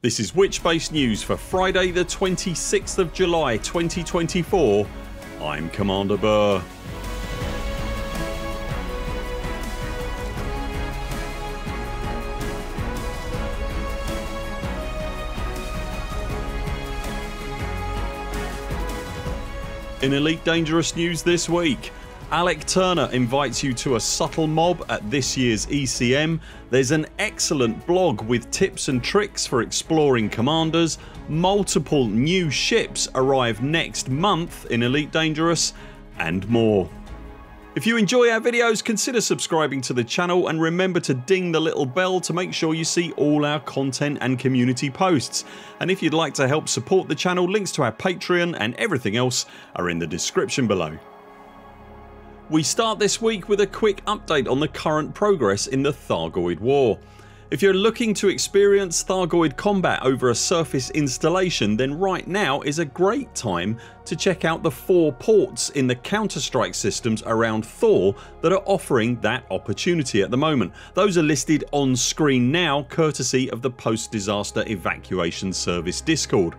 This is Witchbase News for Friday the 26th of July 2024. I'm Commander Buur. In Elite Dangerous news this week Alec Turner invites you to a subtle mob at this year's ECM. There's an excellent blog with tips and tricks for exploring commanders. Multiple new ships arrive next month in Elite Dangerous and more. If you enjoy our videos consider subscribing to the channel and remember to ding the little bell to make sure you see all our content and community posts and if you'd like to help support the channel links to our Patreon and everything else are in the description below. We start this week with a quick update on the current progress in the Thargoid War. If you're looking to experience Thargoid combat over a surface installation then right now is a great time to check out the 4 ports in the Counter Strike systems around Thor that are offering that opportunity at the moment. Those are listed on screen now courtesy of the Post Disaster Evacuation Service Discord.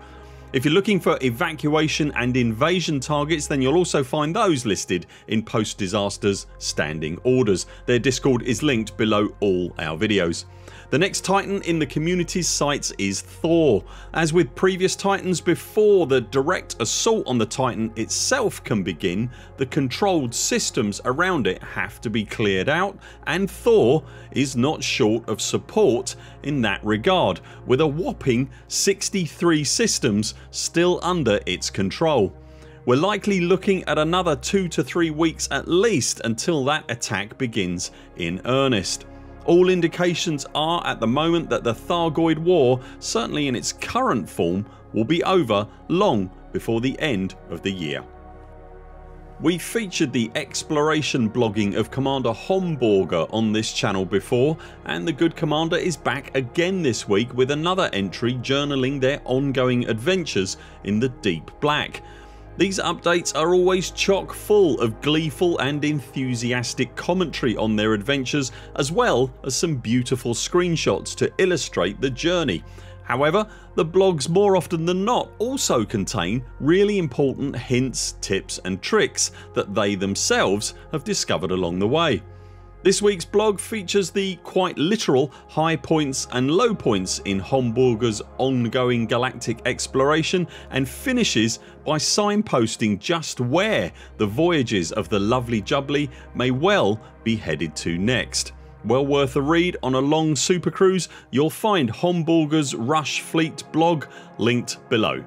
If you're looking for evacuation and invasion targets then you'll also find those listed in post disasters standing orders. Their discord is linked below all our videos. The next titan in the community's sights is Thor. As with previous titans before the direct assault on the titan itself can begin the controlled systems around it have to be cleared out and Thor is not short of support in that regard with a whopping 63 systems still under its control. We're likely looking at another 2 to 3 weeks at least until that attack begins in earnest. All indications are at the moment that the Thargoid war, certainly in its current form, will be over long before the end of the year. We featured the exploration blogging of Commander Homborger on this channel before and the good commander is back again this week with another entry journaling their ongoing adventures in the deep black. These updates are always chock full of gleeful and enthusiastic commentary on their adventures as well as some beautiful screenshots to illustrate the journey. However the blogs more often than not also contain really important hints, tips and tricks that they themselves have discovered along the way. This weeks blog features the quite literal high points and low points in Homborger's ongoing galactic exploration and finishes by signposting just where the voyages of the lovely Jubbly may well be headed to next. Well worth a read on a long super cruise you'll find Homborger's Rush Fleet blog linked below.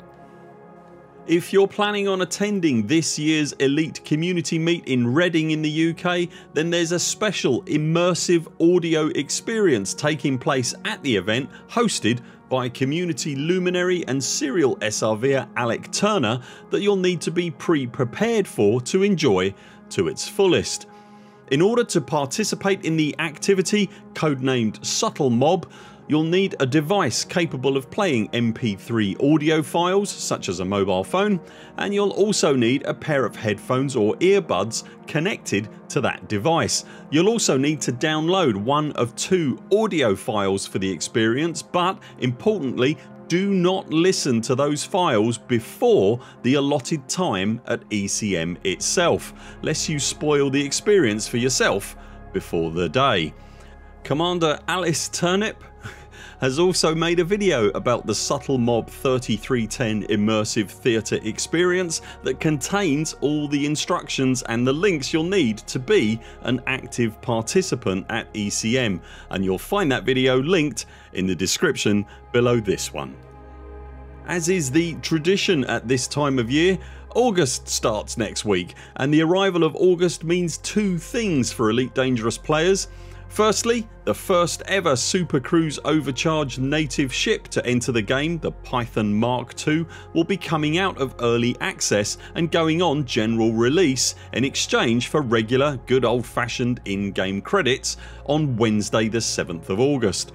If you're planning on attending this year's Elite Community Meet in Reading in the UK then there's a special immersive audio experience taking place at the event hosted by community luminary and serial SRVer Alec Turner that you'll need to be pre-prepared for to enjoy to its fullest. In order to participate in the activity codenamed Subtle Mob you'll need a device capable of playing MP3 audio files such as a mobile phone and you'll also need a pair of headphones or earbuds connected to that device. You'll also need to download one of two audio files for the experience but importantly do not listen to those files before the allotted time at ECM itself lest you spoil the experience for yourself before the day. Commander Alice Turnip has also made a video about the Subtle Mob 3310 immersive theatre experience that contains all the instructions and the links you'll need to be an active participant at ECM and you'll find that video linked in the description below this one. As is the tradition at this time of year August starts next week and the arrival of August means two things for Elite Dangerous players Firstly the first ever Super Cruise overcharged native ship to enter the game, the Python Mark II will be coming out of early access and going on general release in exchange for regular good old fashioned in-game credits on Wednesday the 7th of August.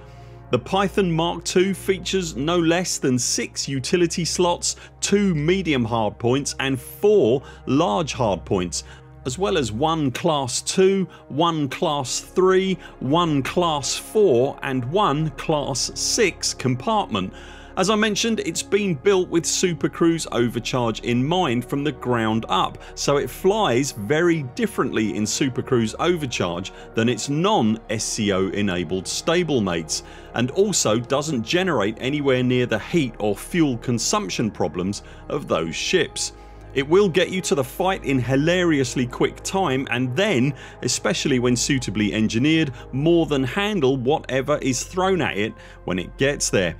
The Python Mark II features no less than 6 utility slots, 2 medium hardpoints and 4 large hardpoints as well as one class 2, one class 3, one class 4 and one class 6 compartment as I mentioned it's been built with Super Cruise overcharge in mind from the ground up so it flies very differently in Super Cruise overcharge than its non SCO enabled stablemates and also doesn't generate anywhere near the heat or fuel consumption problems of those ships. It will get you to the fight in hilariously quick time and then, especially when suitably engineered, more than handle whatever is thrown at it when it gets there.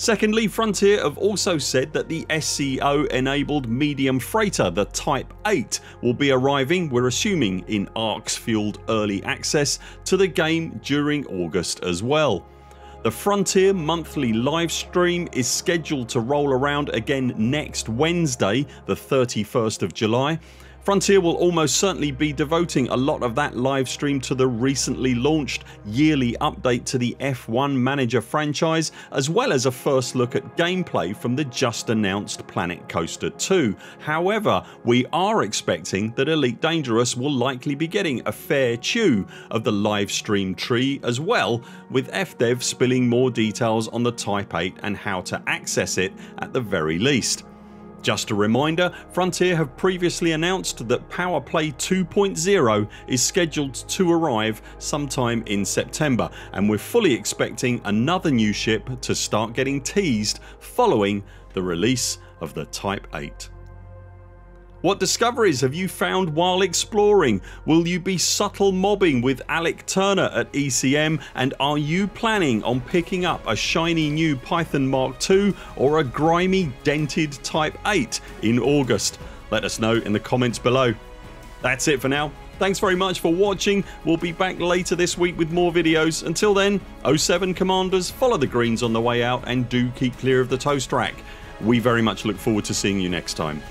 Secondly Frontier have also said that the SCO enabled medium freighter the Type 8 will be arriving we're assuming in ARX fueled early access to the game during August as well. The Frontier monthly livestream is scheduled to roll around again next Wednesday the 31st of July Frontier will almost certainly be devoting a lot of that live stream to the recently launched yearly update to the F1 Manager franchise as well as a first look at gameplay from the just announced Planet Coaster 2. However we are expecting that Elite Dangerous will likely be getting a fair chew of the live stream tree as well with FDev spilling more details on the Type 8 and how to access it at the very least. Just a reminder Frontier have previously announced that Power Play 2.0 is scheduled to arrive sometime in September and we're fully expecting another new ship to start getting teased following the release of the Type 8. What discoveries have you found while exploring? Will you be subtle mobbing with Alec Turner at ECM and are you planning on picking up a shiny new Python Mark II or a grimy dented Type 8 in August? Let us know in the comments below. That's it for now. Thanks very much for watching. We'll be back later this week with more videos. Until then 07 CMDRs follow the greens on the way out and do keep clear of the toast rack. We very much look forward to seeing you next time.